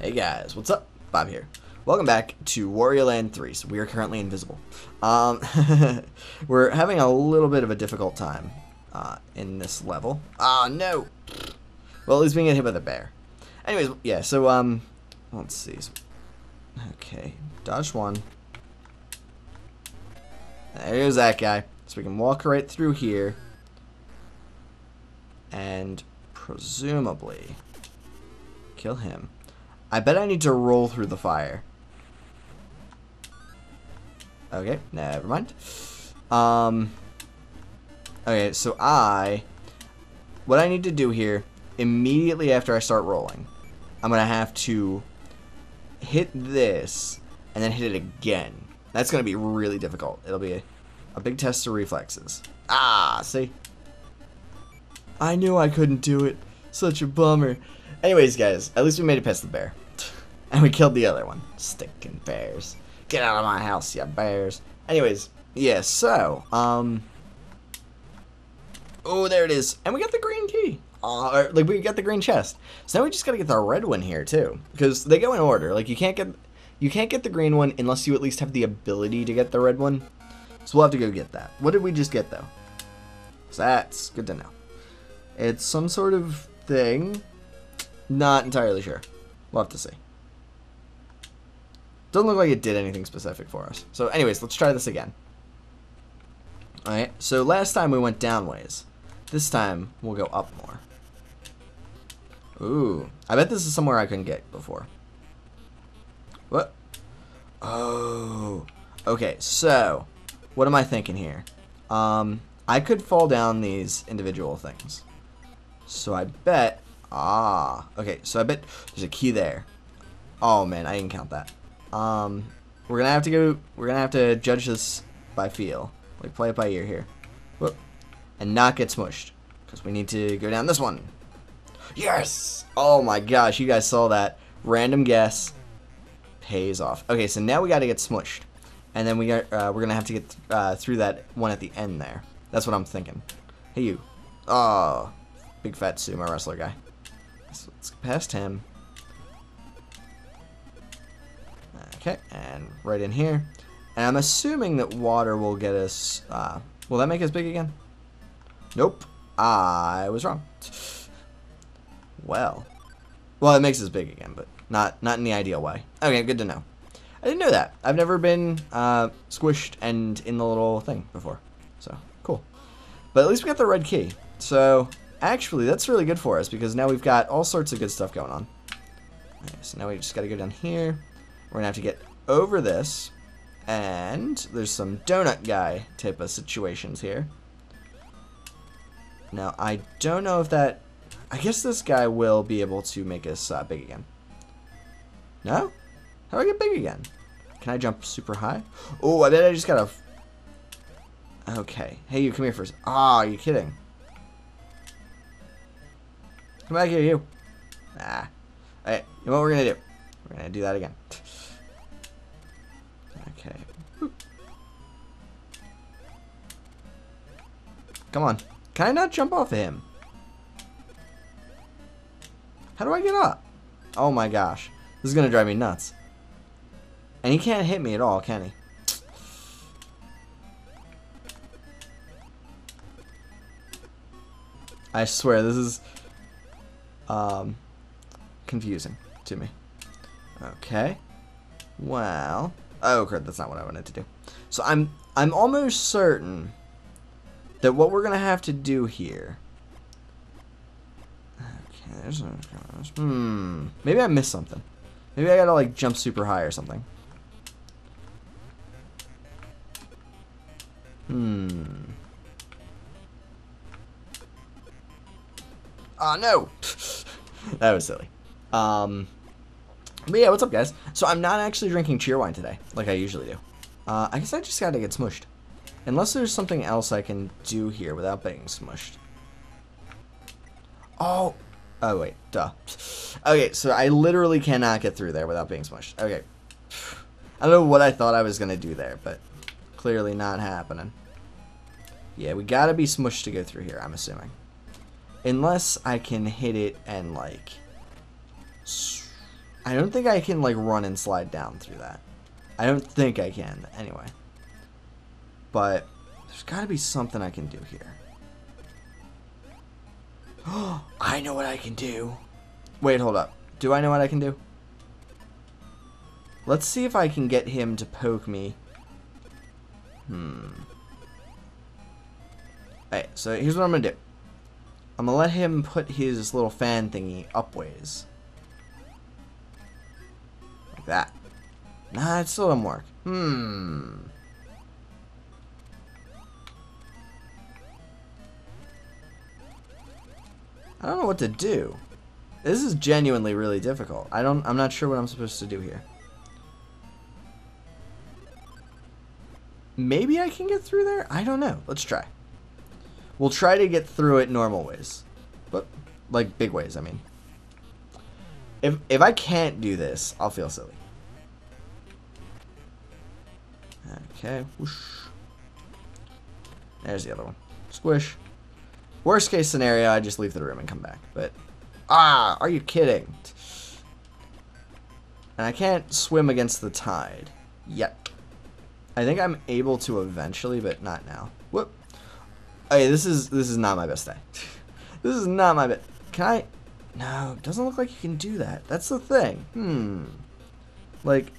Hey guys, what's up? Bob here. Welcome back to Wario Land 3. So we are currently invisible. Um, we're having a little bit of a difficult time uh, in this level. Ah, no! Well, at least we get hit by the bear. Anyways, yeah, so, um, let's see. Okay, dodge one. There's that guy. So we can walk right through here. And presumably kill him. I bet I need to roll through the fire. Okay, never mind. Um, okay, so I, what I need to do here, immediately after I start rolling, I'm going to have to hit this and then hit it again. That's going to be really difficult. It'll be a, a big test of reflexes. Ah, see? I knew I couldn't do it. Such a bummer. Anyways, guys, at least we made it past the bear. and we killed the other one. Stinking bears. Get out of my house, you bears. Anyways, yeah, so, um... Oh, there it is. And we got the green key. Uh, like, we got the green chest. So now we just gotta get the red one here, too. Because they go in order. Like, you can't get... You can't get the green one unless you at least have the ability to get the red one. So we'll have to go get that. What did we just get, though? So that's good to know. It's some sort of thing. Not entirely sure. We'll have to see. Doesn't look like it did anything specific for us. So anyways, let's try this again. Alright, so last time we went down ways. This time, we'll go up more. Ooh, I bet this is somewhere I couldn't get before. What? Oh, okay, so, what am I thinking here? Um, I could fall down these individual things. So I bet, ah, okay, so I bet there's a key there. Oh man, I didn't count that. Um, we're gonna have to go. We're gonna have to judge this by feel. Like play it by ear here. Whoop, and not get smushed because we need to go down this one. Yes! Oh my gosh, you guys saw that. Random guess pays off. Okay, so now we got to get smushed, and then we got uh, we're gonna have to get uh, through that one at the end there. That's what I'm thinking. Hey you. Oh, big fat sumo wrestler guy. Let's get past him. Okay, and right in here. And I'm assuming that water will get us... Uh, will that make us big again? Nope. I was wrong. Well. Well, it makes us big again, but not not in the ideal way. Okay, good to know. I didn't know that. I've never been uh, squished and in the little thing before. So, cool. But at least we got the red key. So, actually, that's really good for us because now we've got all sorts of good stuff going on. So now we just got to go down here. We're going to have to get over this. And there's some donut guy type of situations here. Now, I don't know if that... I guess this guy will be able to make us uh, big again. No? How do I get big again? Can I jump super high? Oh, I bet I just gotta... Okay. Hey, you, come here first. Ah, oh, are you kidding? Come back here, you. Ah. Alright, you know what we're gonna do? We're gonna do that again. Okay. Come on. Can I not jump off of him? How do I get up? Oh my gosh. This is gonna drive me nuts. And he can't hit me at all, can he? I swear, this is um, confusing to me. Okay. Well, oh crap, that's not what I wanted to do. So I'm I'm almost certain that what we're gonna have to do here. Okay, there's no. Hmm. Maybe I missed something. Maybe I gotta like jump super high or something. Hmm. Oh no! that was silly. Um, but yeah, what's up, guys? So I'm not actually drinking Cheerwine today, like I usually do. Uh, I guess I just gotta get smushed. Unless there's something else I can do here without being smushed. Oh! Oh, wait. Duh. Okay, so I literally cannot get through there without being smushed. Okay. I don't know what I thought I was gonna do there, but clearly not happening. Yeah, we gotta be smushed to go through here, I'm assuming. Unless I can hit it and, like... I don't think I can like run and slide down through that. I don't think I can anyway. But there's got to be something I can do here. I know what I can do. Wait, hold up. Do I know what I can do? Let's see if I can get him to poke me. Hmm. Alright, so here's what I'm going to do. I'm to let him put his little fan thingy upways. Like that. Nah, it still doesn't work. Hmm. I don't know what to do. This is genuinely really difficult. I don't I'm not sure what I'm supposed to do here. Maybe I can get through there? I don't know. Let's try. We'll try to get through it normal ways. But like big ways, I mean. If if I can't do this, I'll feel silly. Okay, whoosh. There's the other one. Squish. Worst case scenario, I just leave the room and come back. But, ah, are you kidding? And I can't swim against the tide. Yet. I think I'm able to eventually, but not now. Whoop. Okay, this is this is not my best day. this is not my best. Can I? No, it doesn't look like you can do that. That's the thing. Hmm. Like,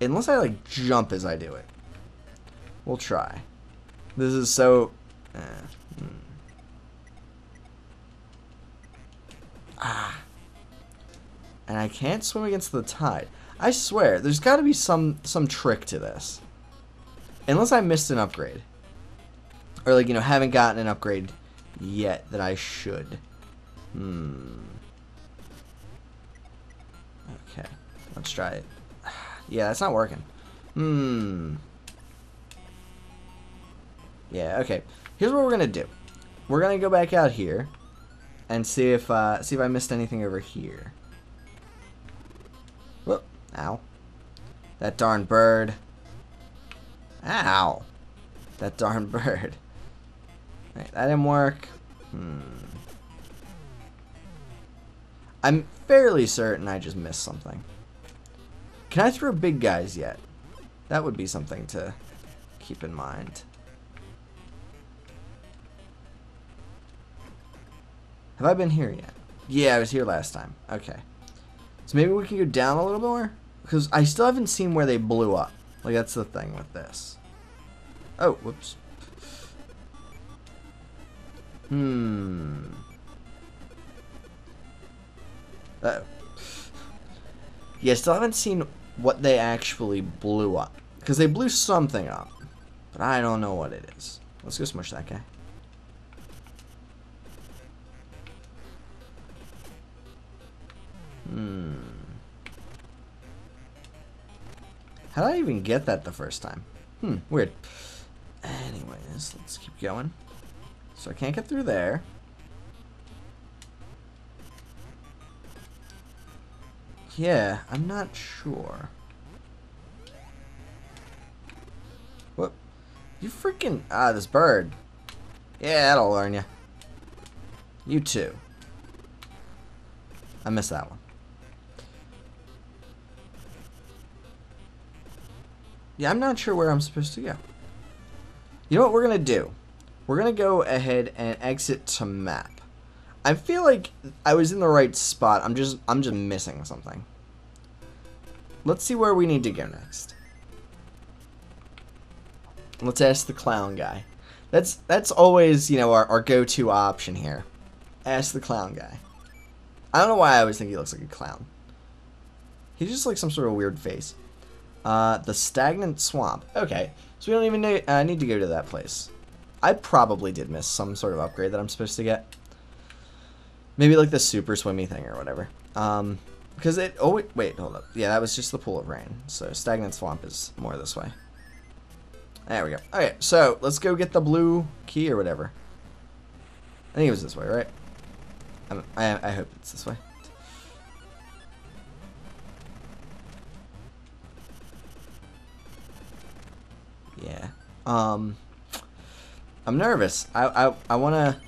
unless I like jump as I do it. We'll try. This is so... Eh, hmm. Ah. And I can't swim against the tide. I swear, there's got to be some some trick to this. Unless I missed an upgrade. Or like, you know, haven't gotten an upgrade yet that I should. Hmm. Okay. Let's try it. Yeah, that's not working. Hmm. Yeah, okay. Here's what we're gonna do. We're gonna go back out here and see if uh, see if I missed anything over here. Whoop! Ow! That darn bird. Ow! That darn bird. Right, that didn't work. Hmm. I'm fairly certain I just missed something. Can I throw big guys yet? That would be something to keep in mind. Have I been here yet? Yeah, I was here last time. Okay. So maybe we can go down a little more? Because I still haven't seen where they blew up. Like, that's the thing with this. Oh, whoops. Hmm. Uh oh Yeah, still haven't seen what they actually blew up. Because they blew something up. But I don't know what it is. Let's go smush that guy. Hmm. How did I even get that the first time? Hmm, weird. Anyways, let's keep going. So I can't get through there. Yeah, I'm not sure. What? You freaking... Ah, this bird. Yeah, that'll learn you. You too. I missed that one. Yeah, I'm not sure where I'm supposed to go. You know what we're going to do? We're going to go ahead and exit to map. I feel like I was in the right spot. I'm just I'm just missing something. Let's see where we need to go next. Let's ask the clown guy. That's that's always, you know, our, our go-to option here. Ask the clown guy. I don't know why I always think he looks like a clown. He's just like some sort of weird face. Uh, the stagnant swamp. Okay, so we don't even need, uh, need to go to that place. I probably did miss some sort of upgrade that I'm supposed to get. Maybe like the super swimmy thing or whatever. Um, because it, oh wait, wait, hold up. Yeah, that was just the pool of rain. So stagnant swamp is more this way. There we go. Okay, so let's go get the blue key or whatever. I think it was this way, right? I'm, I, I hope it's this way. Yeah. Um, I'm nervous. I I I wanna.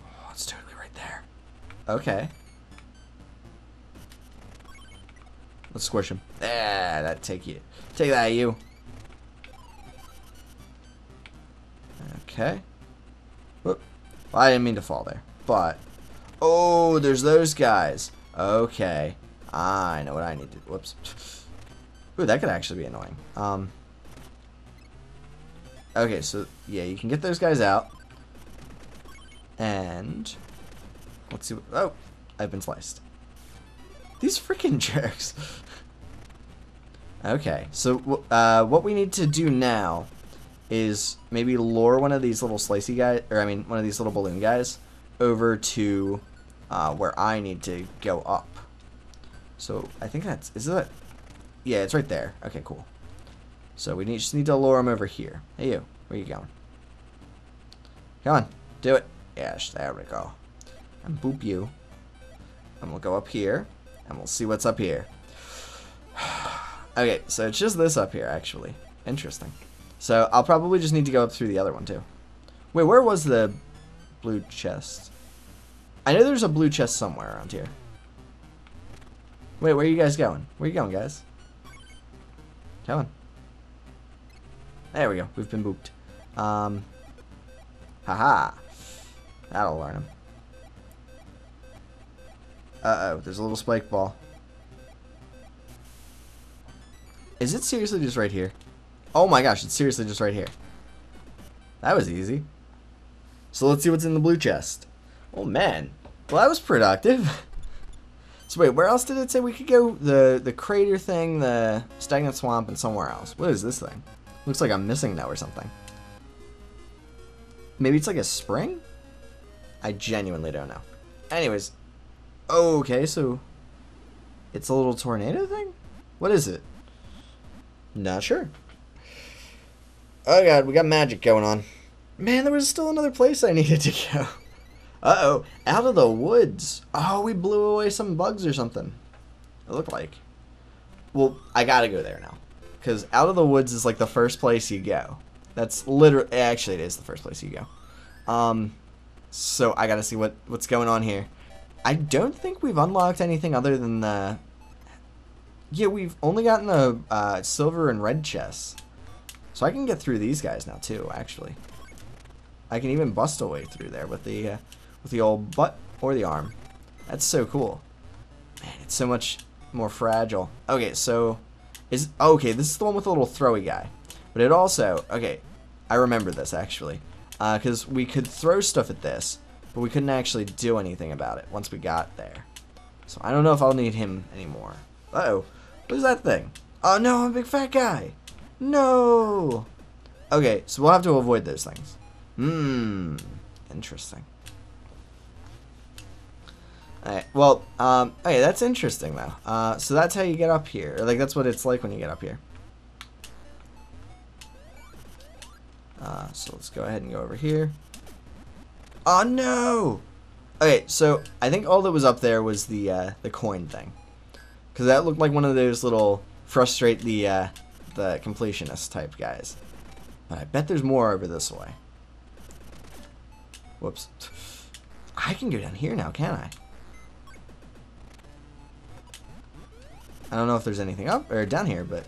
Oh, it's totally right there. Okay. Let's squish him. Yeah, that take you. Take that, you. Okay. Whoop. Well, I didn't mean to fall there. But, oh, there's those guys. Okay. I know what I need to, whoops. Ooh, that could actually be annoying. Um. Okay, so, yeah, you can get those guys out. And, let's see, what, oh, I've been sliced. These freaking jerks. okay, so, uh, what we need to do now is maybe lure one of these little slicey guys, or I mean, one of these little balloon guys, over to uh, where I need to go up. So I think that's, is that, yeah, it's right there. Okay, cool. So we need, just need to lure him over here. Hey you, where you going? Come on, do it. Yes, there we go. And boop you. And we'll go up here, and we'll see what's up here. okay, so it's just this up here, actually. Interesting. So I'll probably just need to go up through the other one too. Wait, where was the blue chest? I know there's a blue chest somewhere around here. Wait, where are you guys going? Where are you going, guys? Come on. There we go. We've been booped. Um, haha. That'll learn him. Uh-oh, there's a little spike ball. Is it seriously just right here? Oh my gosh, it's seriously just right here. That was easy. So let's see what's in the blue chest. Oh man. Well, that was productive. so wait, where else did it say we could go? The the crater thing, the stagnant swamp, and somewhere else. What is this thing? Looks like I'm missing now or something. Maybe it's like a spring? I genuinely don't know. Anyways. Okay, so... It's a little tornado thing? What is it? Not sure. Oh god, we got magic going on. Man, there was still another place I needed to go. Uh-oh, out of the woods. Oh, we blew away some bugs or something. It looked like. Well, I gotta go there now. Because out of the woods is like the first place you go. That's literally, actually it is the first place you go. Um, so I gotta see what, what's going on here. I don't think we've unlocked anything other than the... Yeah, we've only gotten the uh, silver and red chests. So I can get through these guys now too, actually. I can even bust a way through there with the uh, with the old butt or the arm. That's so cool. Man, it's so much more fragile. Okay, so is okay. This is the one with the little throwy guy, but it also okay. I remember this actually, because uh, we could throw stuff at this, but we couldn't actually do anything about it once we got there. So I don't know if I'll need him anymore. Uh oh, what is that thing? Oh no, I'm a big fat guy. No! Okay, so we'll have to avoid those things. Hmm, interesting. Alright, well, um, okay, that's interesting, though. Uh, so that's how you get up here. Like, that's what it's like when you get up here. Uh, so let's go ahead and go over here. Oh, no! Okay, so I think all that was up there was the, uh, the coin thing. Because that looked like one of those little frustrate the, uh, the completionist type guys. But I bet there's more over this way. Whoops. I can go down here now, can I? I don't know if there's anything up or down here, but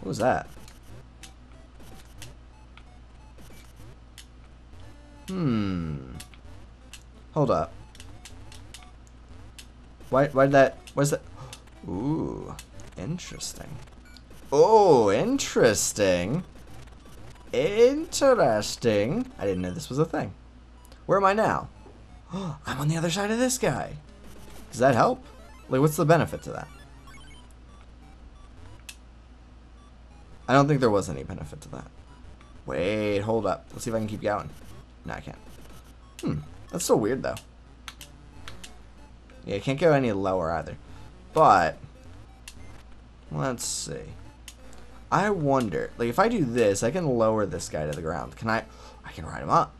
what was that? Hmm. Hold up. Why? Why did that? What's that? Ooh, interesting. Oh, interesting. Interesting. I didn't know this was a thing. Where am I now? I'm on the other side of this guy. Does that help? Like, what's the benefit to that? I don't think there was any benefit to that. Wait, hold up. Let's see if I can keep going. No, I can't. Hmm, that's so weird, though. Yeah, I can't go any lower either. But, let's see. I wonder, like if I do this, I can lower this guy to the ground. Can I? I can ride him up.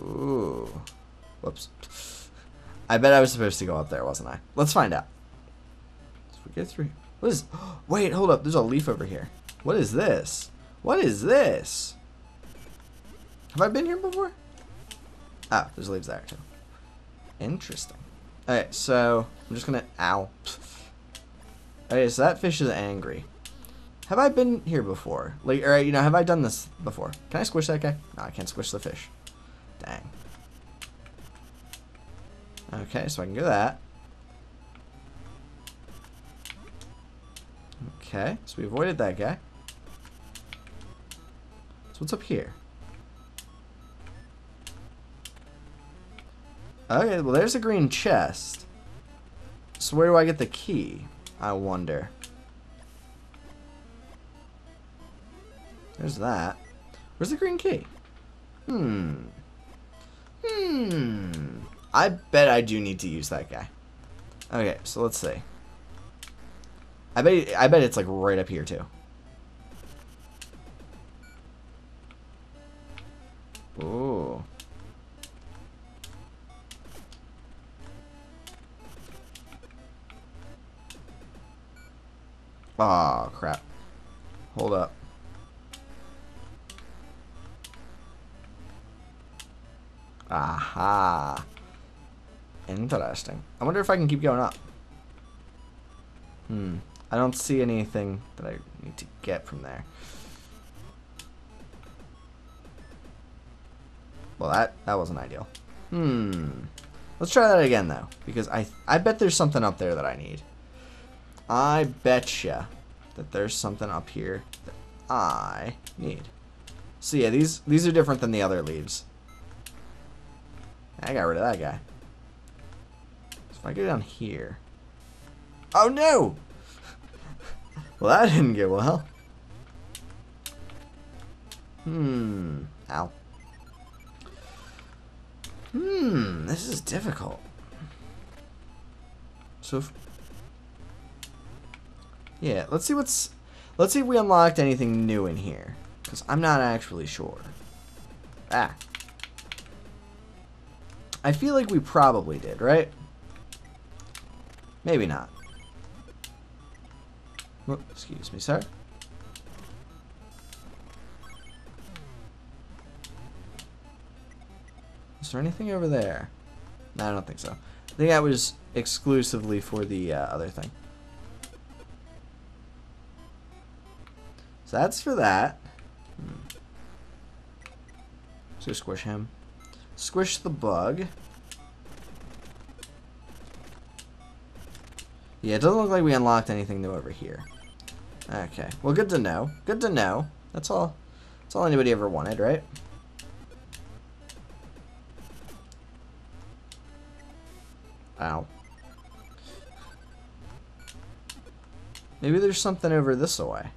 Ooh. Whoops. I bet I was supposed to go up there, wasn't I? Let's find out. So we get through. What is? Wait, hold up. There's a leaf over here. What is this? What is this? Have I been here before? Ah, there's leaves there too. Interesting. Okay, so I'm just gonna ow. Okay, so that fish is angry. Have I been here before? Like, or you know, have I done this before? Can I squish that guy? No, I can't squish the fish. Dang. Okay, so I can do that. Okay, so we avoided that guy. So what's up here? Okay, well there's a green chest. So where do I get the key? I wonder. There's that. Where's the green key? Hmm. Hmm. I bet I do need to use that guy. Okay, so let's see. I bet I bet it's like right up here too. Ooh. Oh, crap. Hold up. Aha. Interesting. I wonder if I can keep going up. Hmm. I don't see anything that I need to get from there. Well, that, that wasn't ideal. Hmm. Let's try that again, though. Because I, I bet there's something up there that I need. I betcha that there's something up here that I need. So yeah, these, these are different than the other leaves. I got rid of that guy. I go down here... Oh no! well, that didn't get well. Hmm. Ow. Hmm, this is difficult. So, if, yeah, let's see what's, let's see if we unlocked anything new in here, because I'm not actually sure. Ah. I feel like we probably did, right? Maybe not. Excuse me, sir. Is there anything over there? No, I don't think so. I think that was exclusively for the uh, other thing. So that's for that. Hmm. So squish him. Squish the bug. Yeah, it doesn't look like we unlocked anything new over here. Okay. Well, good to know. Good to know. That's all. That's all anybody ever wanted, right? Ow. Maybe there's something over this way.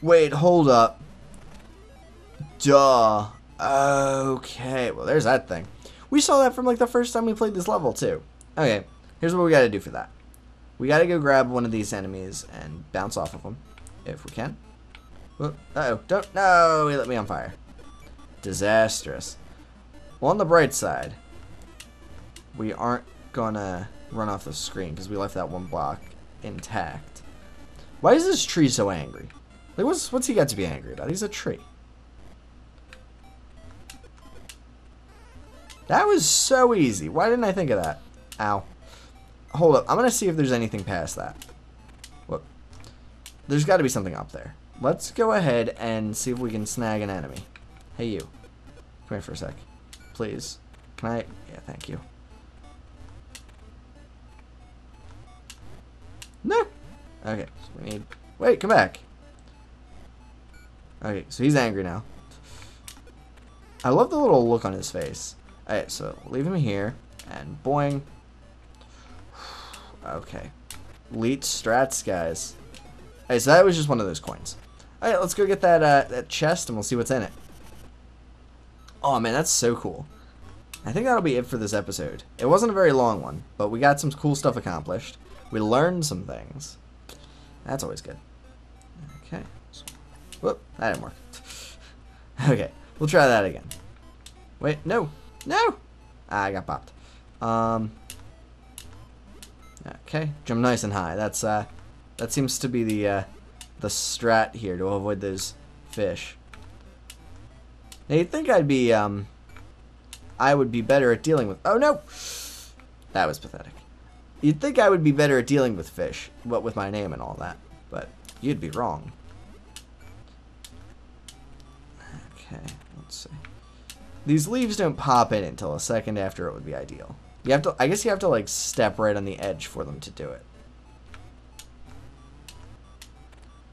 Wait, hold up. Duh. Okay, well there's that thing. We saw that from like the first time we played this level too. Okay, here's what we gotta do for that. We gotta go grab one of these enemies and bounce off of them, if we can. Uh oh don't, no, he lit me on fire. Disastrous. Well, on the bright side, we aren't gonna run off the screen because we left that one block intact. Why is this tree so angry? Like, what's what's he got to be angry about? He's a tree. That was so easy. Why didn't I think of that? Ow. Hold up. I'm gonna see if there's anything past that. Whoop. There's got to be something up there. Let's go ahead and see if we can snag an enemy. Hey, you. Come here for a sec please? Can I? Yeah, thank you. No. Okay, so we need. Wait, come back. Okay, so he's angry now. I love the little look on his face. Alright, so leave him here. And boing. Okay. Elite strats, guys. Alright, so that was just one of those coins. Alright, let's go get that, uh, that chest and we'll see what's in it. Oh man, that's so cool. I think that'll be it for this episode. It wasn't a very long one, but we got some cool stuff accomplished. We learned some things. That's always good. Okay. Whoop, that didn't work. okay, we'll try that again. Wait, no. No! Ah, I got popped. Um. Okay, jump nice and high. That's, uh, that seems to be the, uh, the strat here to avoid those fish. Now, you'd think I'd be, um, I would be better at dealing with. Oh no, that was pathetic. You'd think I would be better at dealing with fish, what with my name and all that, but you'd be wrong. Okay, let's see. These leaves don't pop in until a second after it would be ideal. You have to, I guess you have to like step right on the edge for them to do it.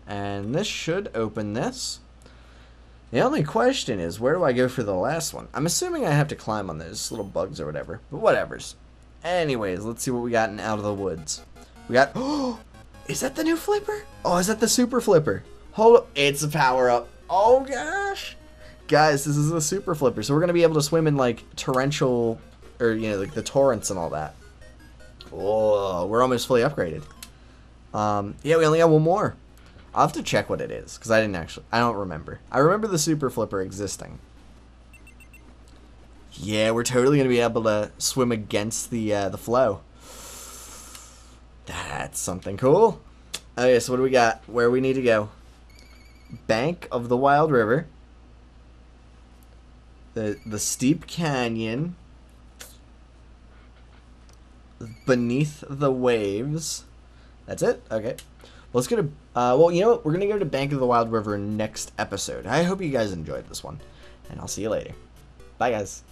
And this should open this. The only question is, where do I go for the last one? I'm assuming I have to climb on those little bugs or whatever, but whatevers. Anyways, let's see what we got in Out of the Woods. We got, oh, is that the new flipper? Oh, is that the super flipper? Hold up, it's a power up. Oh gosh. Guys, this is a super flipper, so we're gonna be able to swim in like torrential, or you know, like the torrents and all that. Oh, we're almost fully upgraded. Um, yeah, we only got one more. I'll have to check what it is because I didn't actually. I don't remember. I remember the super flipper existing. Yeah, we're totally gonna be able to swim against the uh, the flow. That's something cool. Okay, so what do we got? Where we need to go? Bank of the Wild River. The the steep canyon. Beneath the waves. That's it. Okay. Well, Let's go to. Uh, well, you know what? We're gonna go to Bank of the Wild River next episode. I hope you guys enjoyed this one, and I'll see you later. Bye, guys.